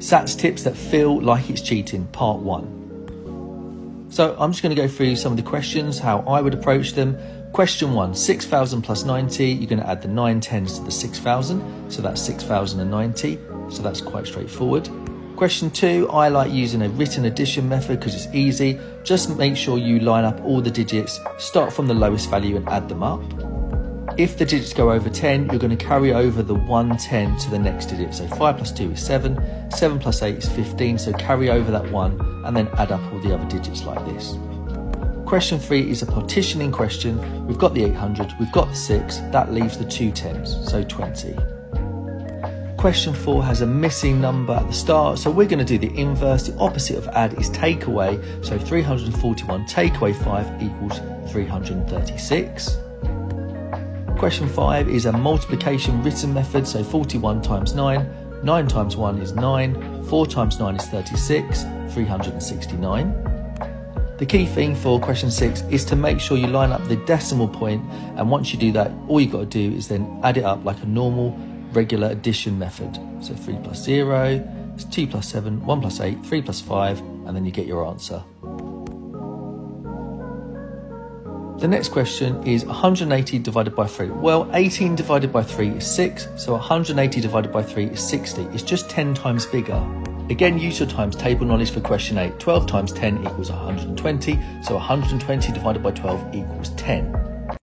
SATs tips that feel like it's cheating, part one. So I'm just going to go through some of the questions, how I would approach them. Question one 6,000 plus 90, you're going to add the 9 tens to the 6,000, so that's 6,090, so that's quite straightforward. Question two, I like using a written addition method because it's easy. Just make sure you line up all the digits, start from the lowest value and add them up. If the digits go over 10, you're going to carry over the 110 to the next digit. So 5 plus 2 is 7, 7 plus 8 is 15, so carry over that 1 and then add up all the other digits like this. Question 3 is a partitioning question. We've got the 800, we've got the 6, that leaves the two tens, so 20. Question 4 has a missing number at the start, so we're going to do the inverse. The opposite of add is take away, so 341 take away 5 equals 336. Question 5 is a multiplication written method, so 41 times 9, 9 times 1 is 9, 4 times 9 is 36, 369. The key thing for question 6 is to make sure you line up the decimal point, and once you do that, all you've got to do is then add it up like a normal regular addition method. So 3 plus 0 is 2 plus 7, 1 plus 8, 3 plus 5, and then you get your answer. The next question is 180 divided by 3. Well, 18 divided by 3 is 6, so 180 divided by 3 is 60. It's just 10 times bigger. Again, use your times table knowledge for question 8. 12 times 10 equals 120, so 120 divided by 12 equals 10.